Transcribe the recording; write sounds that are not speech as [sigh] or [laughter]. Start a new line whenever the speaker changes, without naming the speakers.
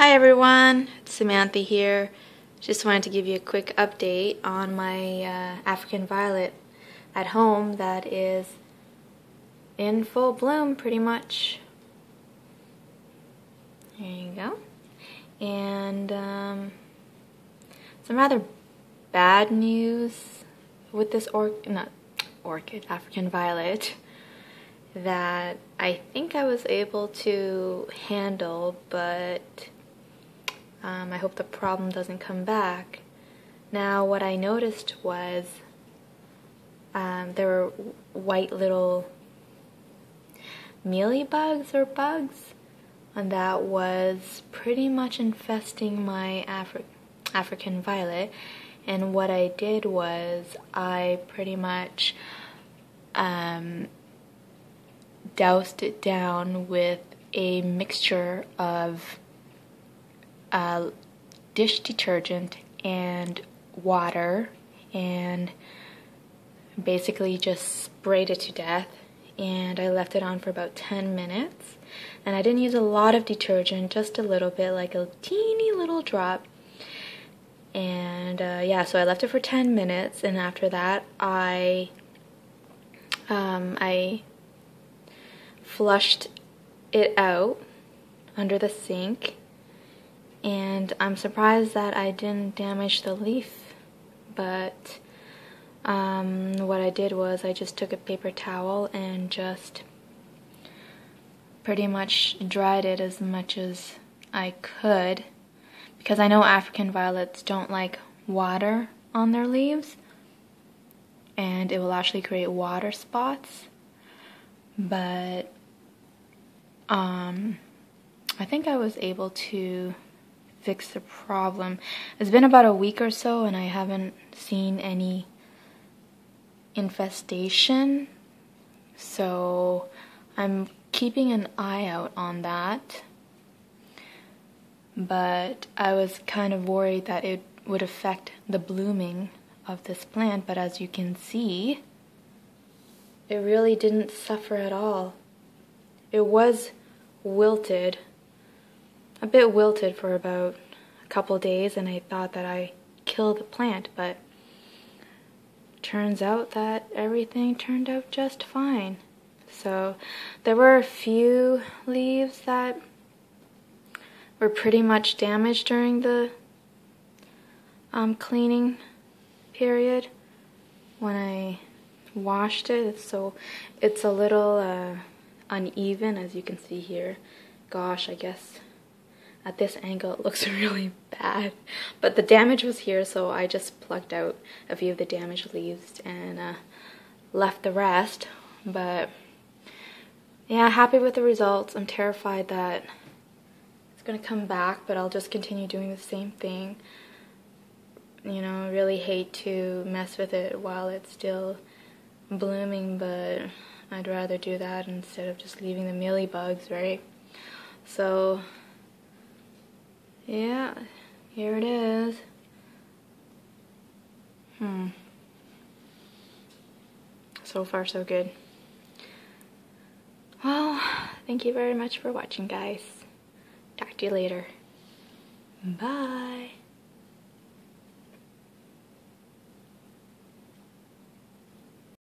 Hi everyone, it's Samantha here. Just wanted to give you a quick update on my uh, African violet at home that is in full bloom pretty much. There you go. And um, some rather bad news with this or not orchid, African violet that I think I was able to handle, but um, I hope the problem doesn't come back. Now, what I noticed was um, there were white little mealy bugs or bugs and that was pretty much infesting my Afri African violet. And what I did was I pretty much um, doused it down with a mixture of uh, dish detergent and water and basically just sprayed it to death. And I left it on for about 10 minutes. And I didn't use a lot of detergent just a little bit like a teeny little drop. And uh, yeah so I left it for 10 minutes. And after that I um, I flushed it out under the sink and I'm surprised that I didn't damage the leaf but um, what I did was I just took a paper towel and just pretty much dried it as much as I could. Because I know African violets don't like water on their leaves and it will actually create water spots. But um, I think I was able to fix the problem. It's been about a week or so and I haven't seen any infestation. So I'm keeping an eye out on that. But I was kind of worried that it would affect the blooming of this plant but as you can see it really didn't suffer at all. It was wilted a bit wilted for about a couple days and I thought that I killed the plant but turns out that everything turned out just fine. So there were a few leaves that were pretty much damaged during the um, cleaning period when I washed it. So it's a little uh, uneven as you can see here. Gosh, I guess at this angle it looks [laughs] really bad. But the damage was here so I just plucked out a few of the damaged leaves and uh, left the rest. But yeah happy with the results. I'm terrified that it's gonna come back but I'll just continue doing the same thing. You know really hate to mess with it while it's still blooming but I'd rather do that instead of just leaving the mealy bugs right? So yeah, here it is. Hmm. So far, so good. Well, thank you very much for watching, guys. Talk to you later. Bye.